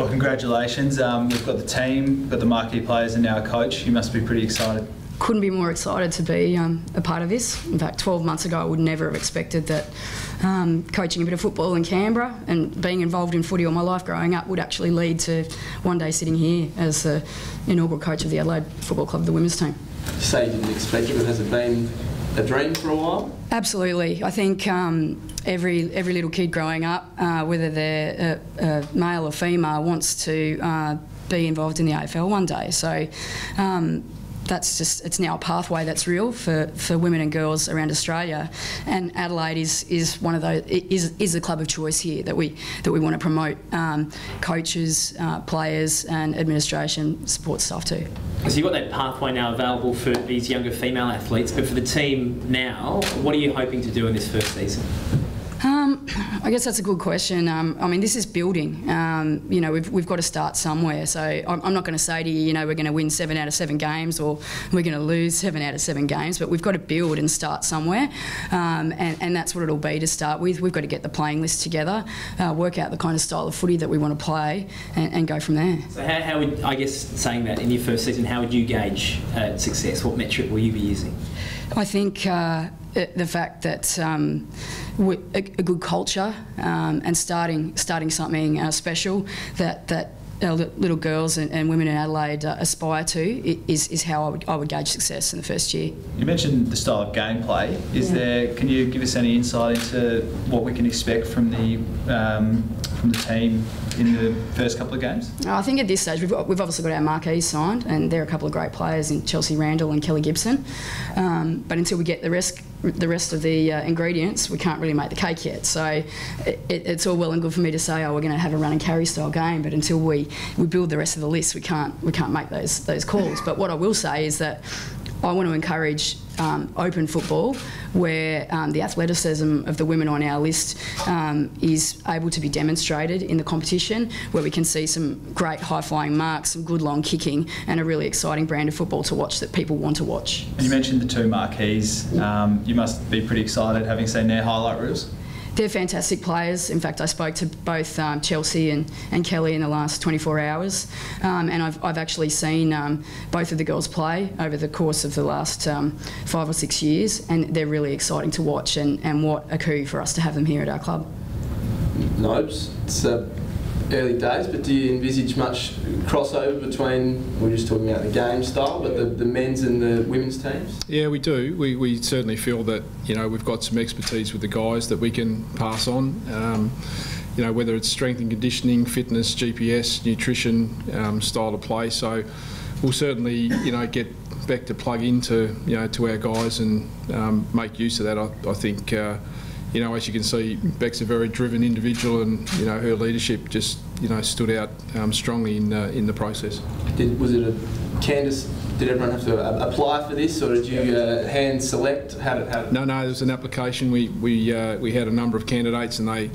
Well, congratulations. Um, we've got the team, got the marquee players, and now a coach. You must be pretty excited. Couldn't be more excited to be um, a part of this. In fact, 12 months ago, I would never have expected that um, coaching a bit of football in Canberra and being involved in footy all my life growing up would actually lead to one day sitting here as the inaugural coach of the Adelaide Football Club, the women's team. You say you didn't expect it, but has it been a dream for a while? Absolutely. I think um, every every little kid growing up, uh, whether they're uh, uh, male or female, wants to uh, be involved in the AFL one day. So. Um, that's just it's now a pathway that's real for, for women and girls around Australia, and Adelaide is, is one of those is is the club of choice here that we that we want to promote. Um, coaches, uh, players, and administration support staff too. So you've got that pathway now available for these younger female athletes, but for the team now, what are you hoping to do in this first season? I guess that's a good question. Um, I mean, this is building. Um, you know, we've, we've got to start somewhere. So I'm, I'm not going to say to you, you know, we're going to win seven out of seven games or we're going to lose seven out of seven games, but we've got to build and start somewhere. Um, and, and, that's what it'll be to start with. We've got to get the playing list together, uh, work out the kind of style of footy that we want to play, and, and go from there. So, how, how, would, I guess, saying that in your first season, how would you gauge uh, success? What metric will you be using? I think. Uh, the fact that um, a, a, good culture um, and starting starting something uh, special that that uh, little girls and, and, women in Adelaide uh, aspire to is, is how I would, I would gauge success in the first year. You mentioned the style of gameplay. Is yeah. there? Can you give us any insight into what we can expect from the um, from the team in the first couple of games? I think at this stage we've, we've obviously got our marquees signed, and there are a couple of great players in Chelsea Randall and Kelly Gibson. Um, but until we get the rest the rest of the uh, ingredients, we can't really make the cake yet. So it, it's all well and good for me to say, oh, we're going to have a run and carry style game, but until we, we build the rest of the list, we can't we can't make those those calls. But what I will say is that I want to encourage um, open football where um, the athleticism of the women on our list um, is able to be demonstrated in the competition, where we can see some great high flying marks, some good long kicking, and a really exciting brand of football to watch that people want to watch. You mentioned the two marquees. Um, you must be pretty excited having seen their highlight reels they're fantastic players. In fact, I spoke to both um, Chelsea and, and Kelly in the last 24 hours, um, and I've, I've actually seen um, both of the girls play over the course of the last um, five or six years, and they're really exciting to watch, and, and what a coup for us to have them here at our club. No, it's, uh, early days, but do you envisage much crossover between, we're just talking about the game style, but the, the men's and the women's teams? Yeah, we do. We, we certainly feel that, you know, we've got some expertise with the guys that we can pass on. Um, you know, whether it's strength and conditioning, fitness, GPS, nutrition, um, style of play. So we'll certainly, you know, get back to plug into, you know, to our guys and um, make use of that. I, I think uh, you know, as you can see, Bec's a very driven individual, and you know her leadership just you know stood out um, strongly in uh, in the process. Did, was it a Candice? Did everyone have to uh, apply for this, or did you uh, hand select? How did, how did no, no. It was an application. We we uh, we had a number of candidates, and they.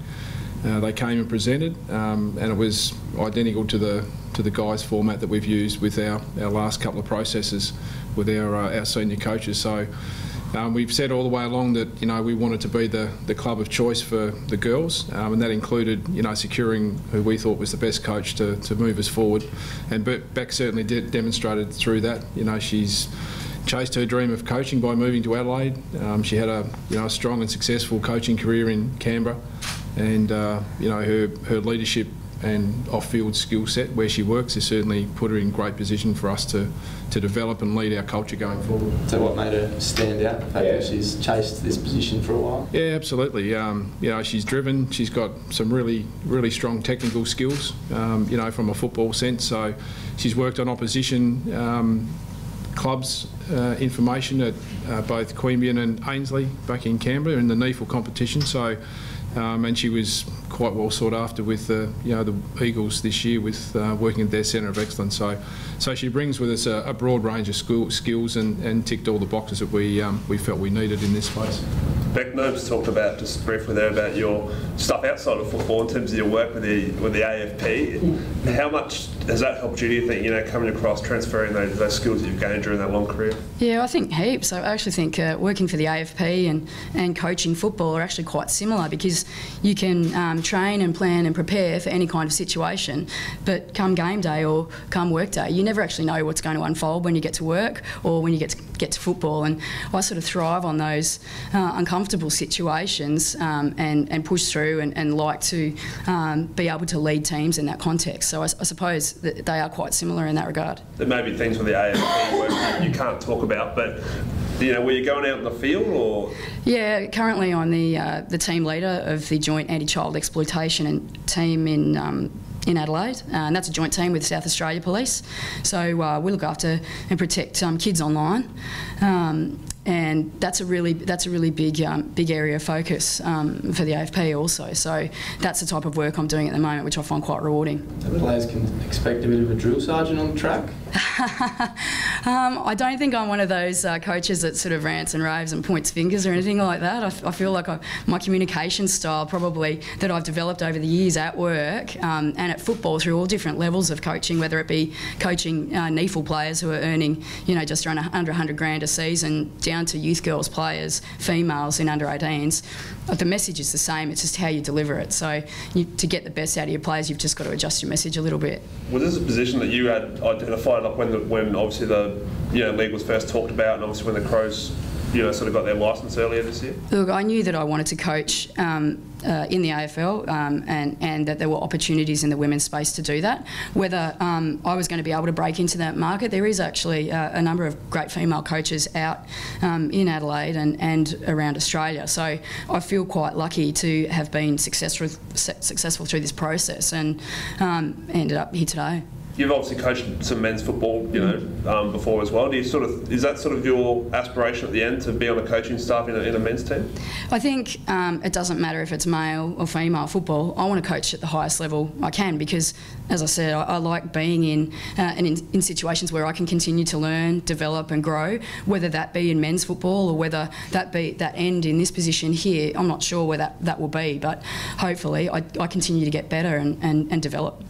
Uh, they came and presented, um, and it was identical to the to the guys format that we've used with our, our last couple of processes with our uh, our senior coaches. So um, we've said all the way along that you know we wanted to be the, the club of choice for the girls, um, and that included you know securing who we thought was the best coach to, to move us forward. And Bec certainly did demonstrated through that. You know she's chased her dream of coaching by moving to Adelaide. Um, she had a you know a strong and successful coaching career in Canberra, and uh, you know her her leadership and off-field skill set where she works has certainly put her in great position for us to, to develop and lead our culture going forward. So what made her stand out? The fact yeah. that she's chased this position for a while. Yeah, absolutely. Um, you know, she's driven. She's got some really, really strong technical skills. Um, you know, from a football sense. So she's worked on opposition. Um, clubs uh, information at uh, both Queanbeyan and Ainslie back in Canberra in the NEAFL competition. So um, and she was quite well sought after with the you know the Eagles this year with uh, working at their centre of excellence. So, so she brings with us a, a broad range of school, skills and, and ticked all the boxes that we um, we felt we needed in this space. Bec Nobes talked about just briefly there about your stuff outside of football in terms of your work with the with the AFP. How much has that helped you? Do you think you know coming across transferring those, those skills that you've gained during that long career? Yeah, I think heaps. I actually think uh, working for the AFP and, and coaching football are actually quite similar because you can um, train and plan and prepare for any kind of situation, but come game day or come work day, you never actually know what's going to unfold when you get to work or when you get to get to football. And I sort of thrive on those uh, uncomfortable situations um, and, and push through and, and like to um, be able to lead teams in that context. So I, I suppose that they are quite similar in that regard. There may be things with the AFP where you can't talk about, but you know, were you going out in the field or? Yeah, currently I'm the uh, the team leader of the joint anti-child exploitation and team in. Um, in Adelaide, uh, and that's a joint team with South Australia Police. So uh, we look after and protect um, kids online. Um, and that's a really that's a really big um, big area of focus um, for the AFP also. So that's the type of work I'm doing at the moment, which I find quite rewarding. The players can expect a bit of a drill sergeant on the track. um, I don't think I'm one of those uh, coaches that sort of rants and raves and points fingers or anything like that. I, I feel like I, my communication style probably that I've developed over the years at work um, and at football through all different levels of coaching, whether it be coaching uh, NEAFL players who are earning you know just around under 100 grand a season down to youth girls players, females in under 18s. The message is the same. It's just how you deliver it. So you, to get the best out of your players, you've just got to adjust your message a little bit. Was this a position that you had identified, like when the, when obviously the you know league was first talked about, and obviously when the Crows you know sort of got their licence earlier this year? Look, I knew that I wanted to coach. Um, uh, in the AFL um, and, and that there were opportunities in the women's space to do that. Whether um, I was going to be able to break into that market, there is actually uh, a number of great female coaches out um, in Adelaide and, and around Australia. So I feel quite lucky to have been successful, successful through this process and um, ended up here today. You've obviously coached some men's football, you know, um, before as well. Do you sort of is that sort of your aspiration at the end to be on a coaching staff in a, in a men's team? I think um, it doesn't matter if it's male or female football. I want to coach at the highest level I can because, as I said, I, I like being in uh, and in, in situations where I can continue to learn, develop, and grow. Whether that be in men's football or whether that be that end in this position here, I'm not sure where that, that will be. But hopefully, I, I continue to get better and, and, and develop.